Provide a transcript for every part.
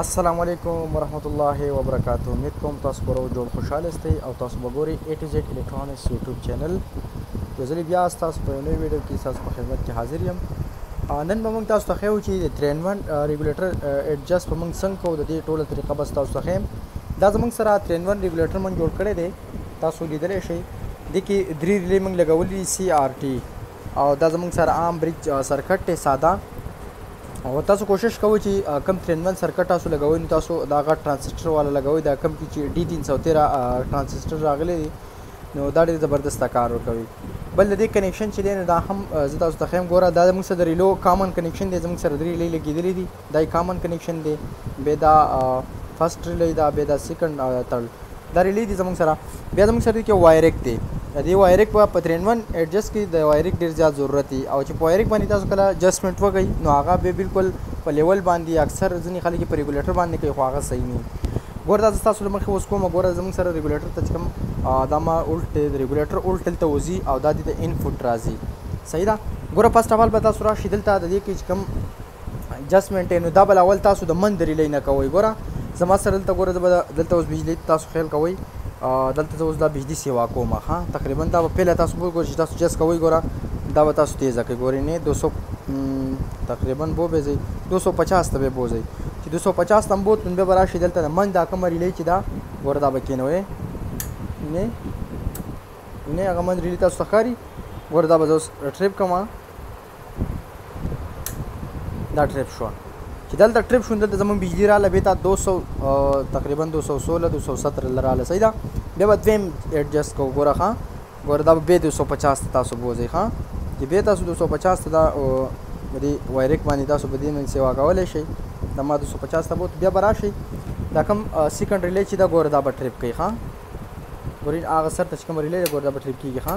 السلام علیکم ورحمت الله وبرکاته امید کوم تاسو پر جوړ خوشاله استئ او تاسو وګورئ اے ټو زیډ الکترونکس یوټیوب چینل یو ځل بیا تاسو په نوې ویډیو کې تاسو په خدمت کې حاضر یم نن به موږ تاسو ته ښیو چې د ترین ون ریګولیټر ایډجسټ به موږ څنګه کوو د دې ټوله طریقه به تاسو ته ښیم دا زموږ سره ترین ون ریګولیټر موږ جوړ کړی دی تاسو لیدلی شئ دې کې درې ریلې موږ لګولي سي آر ټي او دا زمونږ سره عام بریج سرکټ دی ساده او تاسو کوشش کوئ چې کم ترینمن سرکټ تاسو لګوئ نو تاسو دا غټ ترانزسټر والا لګوئ دا کم کې چې ډي 313 ترانزسټر راغلی دی نو دا ډېر زبردست کار ورکوي بل د دې کنیکشن چې دی نو دا هم زه تاسو ته ښیم ګوره دا زموږ سره د ریلو کامن کنیکشن دی زموږ سره درې ریلې لګېدلې دي دا یې کامن کنیکشن دی بیا دا فرست ریلی دا بیا دا سیکنډ او دا ترډ دا ریلی دی زمونږ سره بیا زمونږ سره کې وایرک دی د دې وایرک په په 3 1 ایډجسټ کې د وایرک ډیر زیات ضرورت دی او چې په وایرک باندې تاسو کله اډجسټمنټ وکړئ نو هغه به بالکل په لیول باندې اکثر ځینې خلک په ریګولیټر باندې کوي خو هغه صحیح نه ګور دا تاسو لمخې اوس کوم ګور زموږ سره ریګولیټر ته کوم دا ما الټ دی ریګولیټر الټ دلته وځي او دا د انپوټ راځي صحیح ده ګوره فرست اف آل به تاسو راشي دلته د دې کې کوم جس مینټین نو دا بل اول تاسو د من درې لای نه کوي ګوره زما سره دلته ګوره دلته اوس بجلی تاسو خیال کوي دلته زه اوس دا بجلی سیوا کوم ها تقریبا دا په پهله تاسو وګورئ چې تاسو جس کوي ګوره دا به تاسو تیزه کوي ګورئ نه 200 تقریبا بو به زی 250 ته به بوزي چې 250 تم بوت نو به راشي دلته من دا کوم ریلی چې دا ګوره دا به کینوي نه نه هغه من ریلی تاسو ښکاری ګوره دا به زه ټریپ کوم دا ټریپ شو چې دلته ټریپ شو دلته زمونږ بجلی رااله به تا 200 تقریبا 216 217 لراله صحیح ده بیا به دویم ایڈجسټ کو ګوره ښا ګوره دا به 250 تاسو بوځي ښا چې به تاسو 250 دا دې وایرک باندې تاسو به دې من سیوا کولای شي دا ما 250 ته بوت بیا براشي دا کوم سیکنډ ریلی چې دا ګوره دا به ټریپ کوي ښا ګورین هغه سر ته چې کوم ریلی ګوره دا به ټریپ کیږي ښا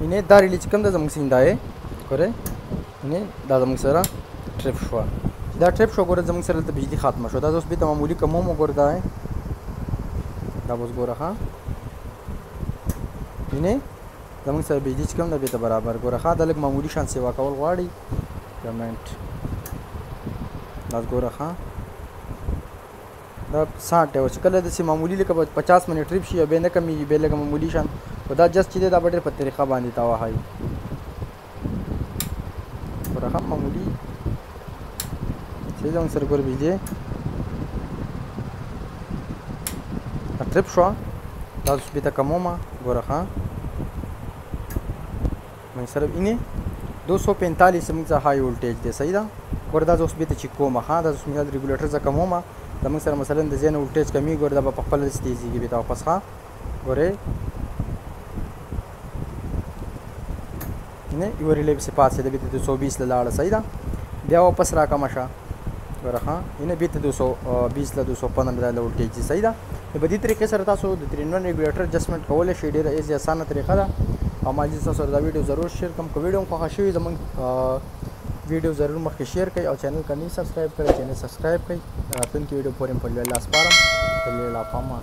یعنی دا ریلی چې کوم ده زموږ سین دا یې ګورئ یعنی دا زموږ سره ټریپ شوه چې دا ټریپ شوه ګوره زموږ سره دلته بجلي ختمه شوه دا زه اوس بېرته معمولي کموم وګوره دا یې دا به اوس ګوره ښه یعنی زموږ سره بجلي چې کوم ده بېرته برابر ګوره ښه دا لږ معمولي شان سیوا کول غواړي پیمنټ دا ګوره ښه دا ساټ دی او چې کله داسې معمولي لکه په پچاس منې ټریپ شي او بیا نه کمېږي بیا لږه معمولي شان خو دا جس چې دی دا به ډېر په طریقه باندې تا وهایي خو رقم معمولي چې زموږ سره ګور بجلې دا ټریپ شوه دا سپي ته کمومه ګوره ښه مونږ سره وینې دو سو پنتالیس زمونږ ځه های ولټیج دی صحیح ده ګوره دا زه اوس بیرته چیک کوم ها دا زه اوس مثال ریګولیټر ځه کموم دا مونږ سره مثلا د زین ولټیج کمیږي ګوره دا به په خپل تیزیږي بیرته واپس ها ګوره نه یو ریلیو سي پاسه د بیت 220 لاړه صحیح ده بیا واپس راکم شه ورخه ان بیت 220 له 215 له ولټیج دي صحیح ده نو په دې طریقې سره تاسو د 3 1 ریګولیټر اډجسټمنټ کولای شئ ډیره ایزي اسانه طریقه ده او ماجي تاسو دا ویډیو ضرور شیر کوم کو ویډیو خوښه شوی زمونږ ویډیو ضرور مخکې شیر کړئ او چینل کني سبسکرایب کړئ چینل سبسکرایب کړئ راتلونکي ویډیو پورې په لوی لاس پارم په لوی لاس پامان